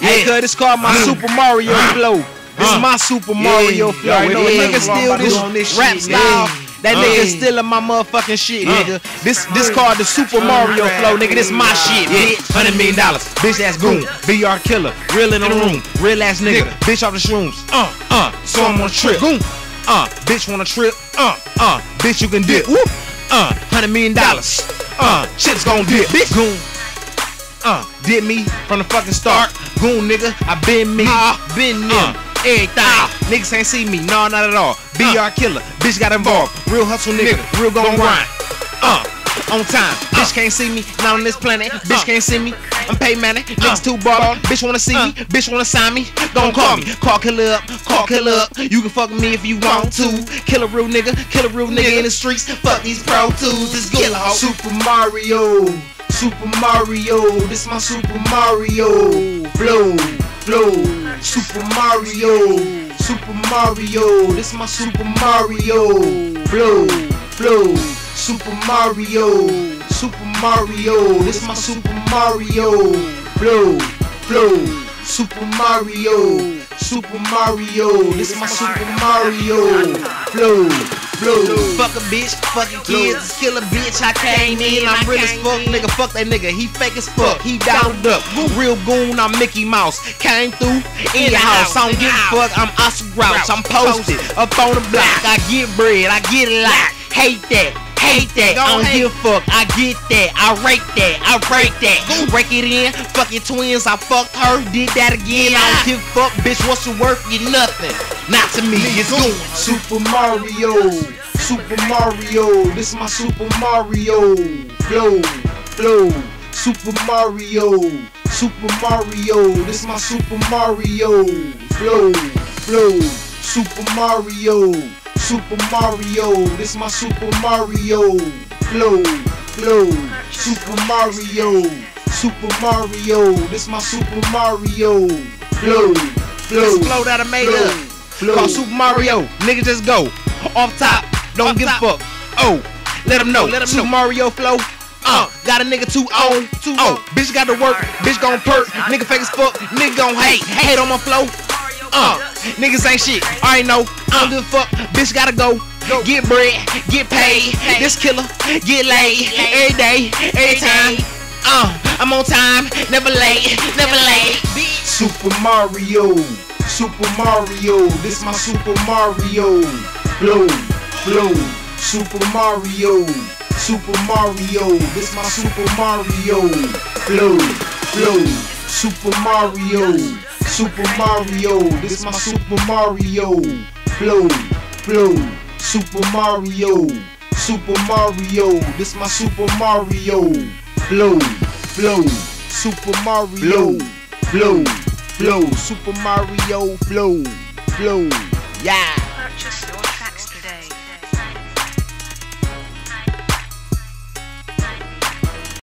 Hey, cuz it's called my Super Mario flow. This is my Super Mario flow. If nigga steal this rap style, that Uh. nigga stealing my motherfucking shit, nigga. This this called the Super Mario flow, nigga. This my shit, bitch. Hundred million dollars, bitch. ass goon. BRKILLA, real in the room, real ass nigga. Bitch off the shrooms. Uh, uh. So I'm on a trip. Goon. Uh, bitch want a trip. Uh, uh. Bitch you can dip. Whoop. Uh, hundred million dollars. Uh, chips gon' dip. Bitch. Goon. Uh, did me from the fucking start. Goon nigga, I been me, ah. been uh. them, everything. Ah. Niggas ain't see me, no, not at all. BR uh. killer, bitch got involved. Uh. Real hustle nigga, real gon' grind. Uh, on time, bitch can't see me, not on this planet. Bitch can't see me, I'm pay money. Niggas too ball, bitch wanna see me, bitch wanna sign me. Gon' call me, call killer up, call killer up. You can fuck me if you want to. Kill a real nigga, kill a real nigga in the streets. Fuck these pro tools, it's good. Super Mario, Super Mario, this my Super Mario flow, flow. Super Mario, Super Mario, this my Super Mario flow, flow. Super Mario, Super Mario, this my Super Mario flow, flow. Super Mario, Super Mario, this my Super Mario flow, flow. Fuck a bitch, fucking kids, kill a bitch. I came in, I'm real as fuck, nigga. Fuck that nigga, he fake as fuck, he downed up. Real goon, I'm Mickey Mouse. Came through in your house, I don't give a fuck. I'm Oscar Grouch, I'm posted up on the block. I get bread, I get a lot. Hate that. I hate that, I don't give a fuck. I get that, I rake that, I break that. Break it in, fucking twins. I fucked her, did that again. I don't give a fuck, bitch. What's your worth? You nothing. Not to me, it's goon. Super Mario, Super Mario, this my Super Mario flow, flow. Super Mario, Super Mario, this my Super Mario flow, flow. Super Mario, Super Mario, this my Super Mario flow, flow. Super Mario, Super Mario, this my Super Mario flow, flow. This flow that I made Flow. up. Flow. Called Super Mario. Nigga just go. Off top. Don't give a fuck. Oh, let him know. Let him Super Mario flow. Uh, got a nigga too on, too oh, bitch got to work, bitch gon' perk, nigga fake as fuck, nigga gon' hate, hate on my flow. Uh, niggas ain't shit, I ain't know, I don't give a fuck, bitch gotta go, get bread, get paid, this killer, get laid, every day, every time. Uh, I'm on time, never late, never late. Super Mario, Super Mario, this my Super Mario. Flow, flow. Super Mario, Super Mario, this my Super Mario. Flow, flow. Super Mario, Super Mario, this my Super Mario flow, flow. Super Mario, Super Mario, this my Super Mario flow, flow. Super Mario, flow, flow. Super Mario flow, flow. Yeah.